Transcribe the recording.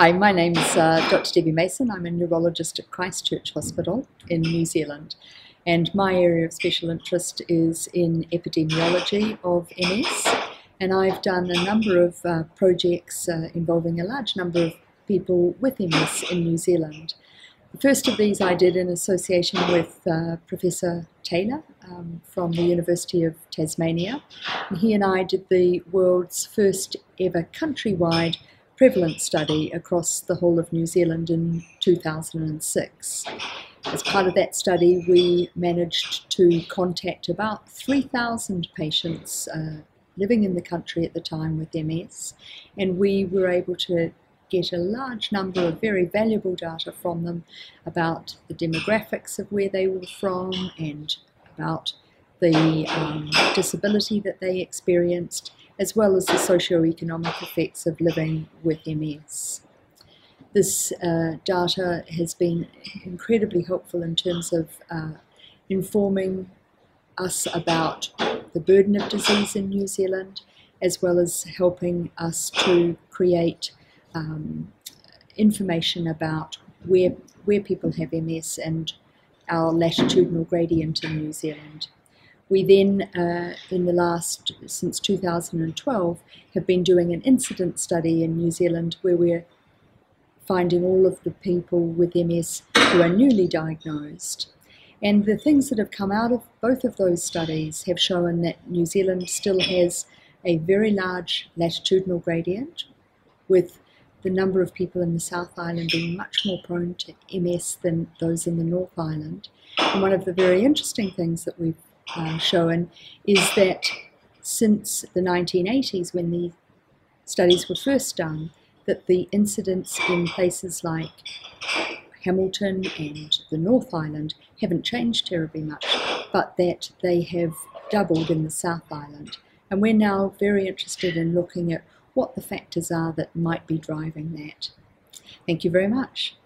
Hi, my name is uh, Dr. Debbie Mason. I'm a neurologist at Christchurch Hospital in New Zealand. And my area of special interest is in epidemiology of MS. And I've done a number of uh, projects uh, involving a large number of people with MS in New Zealand. The first of these I did in association with uh, Professor Taylor um, from the University of Tasmania. And he and I did the world's first ever countrywide prevalence study across the whole of New Zealand in 2006. As part of that study, we managed to contact about 3,000 patients uh, living in the country at the time with MS, and we were able to get a large number of very valuable data from them about the demographics of where they were from and about the um, disability that they experienced as well as the socio-economic effects of living with MS. This uh, data has been incredibly helpful in terms of uh, informing us about the burden of disease in New Zealand, as well as helping us to create um, information about where, where people have MS and our latitudinal gradient in New Zealand. We then, uh, in the last, since 2012, have been doing an incident study in New Zealand where we're finding all of the people with MS who are newly diagnosed. And the things that have come out of both of those studies have shown that New Zealand still has a very large latitudinal gradient, with the number of people in the South Island being much more prone to MS than those in the North Island. And one of the very interesting things that we've uh, shown is that since the 1980s, when the studies were first done, that the incidence in places like Hamilton and the North Island haven't changed terribly much, but that they have doubled in the South Island. And we're now very interested in looking at what the factors are that might be driving that. Thank you very much.